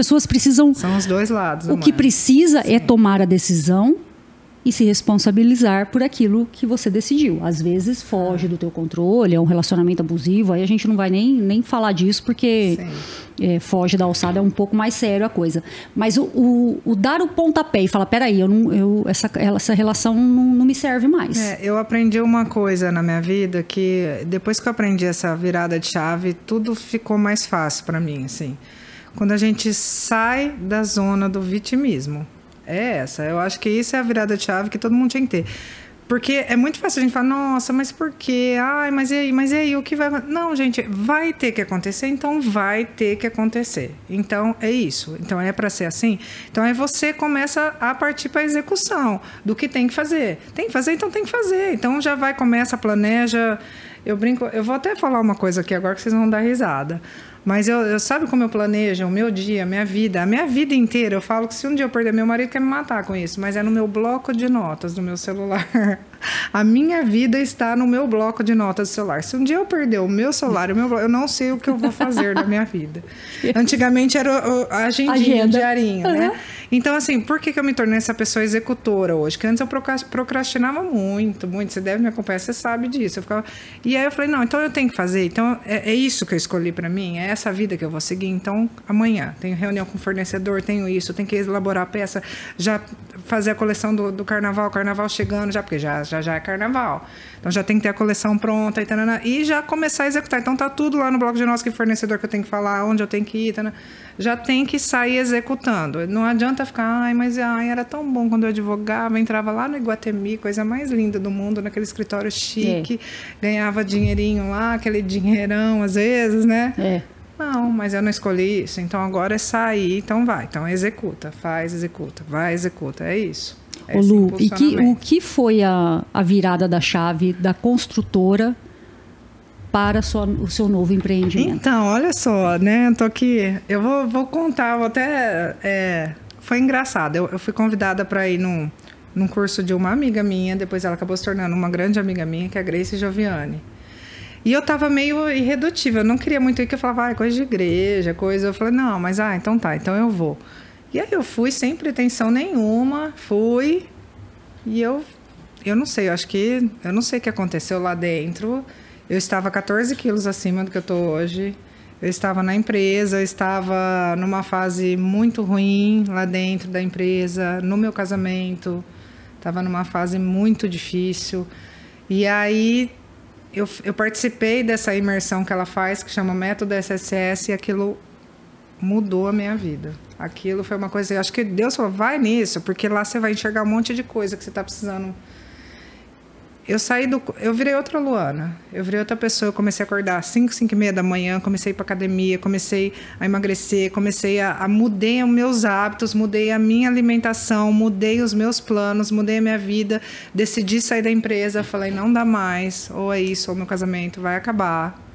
pessoas precisam. São os dois lados. O que precisa Sim. é tomar a decisão e se responsabilizar por aquilo que você decidiu. Às vezes foge do teu controle, é um relacionamento abusivo, aí a gente não vai nem, nem falar disso porque é, foge da alçada, é um pouco mais sério a coisa. Mas o, o, o dar o pontapé e falar, peraí, eu não, eu, essa, essa relação não, não me serve mais. É, eu aprendi uma coisa na minha vida que depois que eu aprendi essa virada de chave, tudo ficou mais fácil para mim, assim. Quando a gente sai da zona do vitimismo é essa. Eu acho que isso é a virada de chave que todo mundo tinha que ter. Porque é muito fácil a gente falar, nossa, mas por quê? Ai, mas e aí? Mas e aí? O que vai Não, gente, vai ter que acontecer, então vai ter que acontecer. Então é isso. Então é para ser assim. Então aí você começa a partir para a execução do que tem que fazer. Tem que fazer, então tem que fazer. Então já vai, começa, planeja. Eu brinco, eu vou até falar uma coisa aqui agora que vocês vão dar risada. Mas eu, eu sabe como eu planejo o meu dia, a minha vida, a minha vida inteira. Eu falo que se um dia eu perder meu marido quer me matar com isso, mas é no meu bloco de notas do meu celular. A minha vida está no meu bloco de notas do celular. Se um dia eu perder o meu celular, o meu bloco, eu não sei o que eu vou fazer na minha vida. Antigamente era a agendinha, Agenda. diarinho, uhum. Então, assim, por que, que eu me tornei essa pessoa executora hoje? Que antes eu procrastinava muito, muito. Você deve me acompanhar, você sabe disso. Eu ficava... E aí eu falei, não, então eu tenho que fazer. Então, é, é isso que eu escolhi para mim, é essa vida que eu vou seguir. Então, amanhã, tenho reunião com o fornecedor, tenho isso, tenho que elaborar a peça, já fazer a coleção do, do carnaval, carnaval chegando, já, porque já, já, já é carnaval. Então já tem que ter a coleção pronta e, e já começar a executar. Então tá tudo lá no bloco de nós que fornecedor que eu tenho que falar, onde eu tenho que ir, tarana, já tem que sair executando. Não adianta ficar, ai, mas ai, era tão bom quando eu advogava, entrava lá no Iguatemi, coisa mais linda do mundo, naquele escritório chique, é. ganhava dinheirinho lá, aquele dinheirão às vezes, né? É. Não, mas eu não escolhi isso. Então agora é sair, então vai. Então executa, faz, executa, vai, executa. É isso. É Ô, Lu, e que, o que foi a, a virada da chave da construtora para sua, o seu novo empreendimento? Então, olha só, né? Tô aqui. Eu vou, vou contar, vou até. É, foi engraçado. Eu, eu fui convidada para ir num, num curso de uma amiga minha, depois ela acabou se tornando uma grande amiga minha, que é a Grace Gioviani. E eu tava meio irredutível, eu não queria muito ir, que eu falava, ah, é coisa de igreja, coisa. Eu falei, não, mas ah, então tá, então eu vou. E aí eu fui sem pretensão nenhuma, fui. E eu, eu não sei, eu acho que, eu não sei o que aconteceu lá dentro. Eu estava 14 quilos acima do que eu tô hoje. Eu estava na empresa, eu estava numa fase muito ruim lá dentro da empresa, no meu casamento. Estava numa fase muito difícil. E aí eu, eu participei dessa imersão que ela faz, que chama Método SSS, e aquilo mudou a minha vida. Aquilo foi uma coisa, acho que Deus falou, vai nisso, porque lá você vai enxergar um monte de coisa que você está precisando. Eu saí do. Eu virei outra Luana. Eu virei outra pessoa. Eu comecei a acordar às 5, 5 e meia da manhã, comecei a ir para academia, comecei a emagrecer, comecei a, a. Mudei os meus hábitos, mudei a minha alimentação, mudei os meus planos, mudei a minha vida. Decidi sair da empresa. Falei, não dá mais. Ou é isso, ou meu casamento vai acabar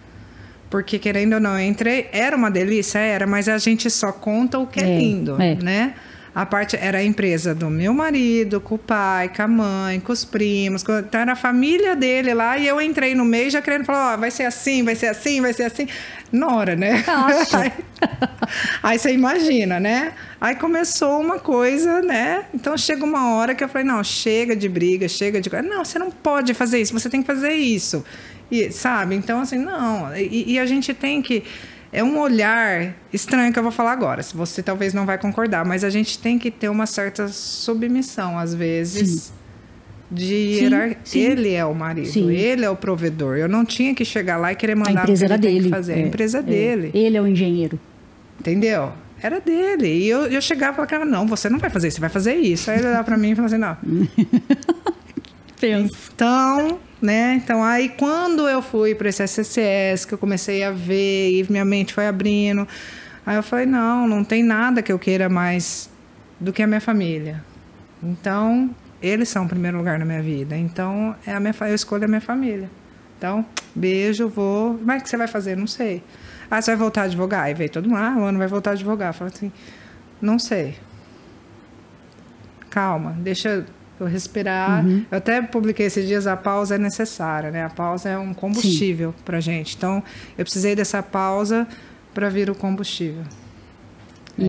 porque, querendo ou não, eu entrei. Era uma delícia, era, mas a gente só conta o que é, é lindo, é. né? A parte era a empresa do meu marido, com o pai, com a mãe, com os primos, com, então era a família dele lá e eu entrei no meio já querendo falar, ó, oh, vai ser assim, vai ser assim, vai ser assim. Nora, né? aí, aí você imagina, né? Aí começou uma coisa, né? Então chega uma hora que eu falei, não, chega de briga, chega de. Não, você não pode fazer isso, você tem que fazer isso. E, sabe? Então, assim, não. E, e, a gente tem que. É um olhar estranho que eu vou falar agora. Se você talvez não vai concordar, mas a gente tem que ter uma certa submissão, às vezes. Sim. De sim, Ele é o marido, sim. ele é o provedor. Eu não tinha que chegar lá e querer mandar a empresa era dele. fazer. É, a empresa é. dele. Ele é o engenheiro. Entendeu? Era dele. E eu, eu chegava e falava, não, você não vai fazer isso, você vai fazer isso. Aí ele olhava pra mim e falava assim, não. Então, né? Então, aí quando eu fui para esse SCS, que eu comecei a ver e minha mente foi abrindo, aí eu falei: não, não tem nada que eu queira mais do que a minha família. Então, eles são o primeiro lugar na minha vida. Então, é a minha, eu escolho a minha família. Então, beijo, vou. Mas o que você vai fazer? Não sei. Ah, você vai voltar a advogar? Aí veio todo mundo, ah, o ano vai voltar a advogar. Falei assim, não sei. Calma, deixa eu respirar. Uhum. Eu até publiquei esses dias a pausa é necessária, né? A pausa é um combustível para gente. Então, eu precisei dessa pausa para vir o combustível.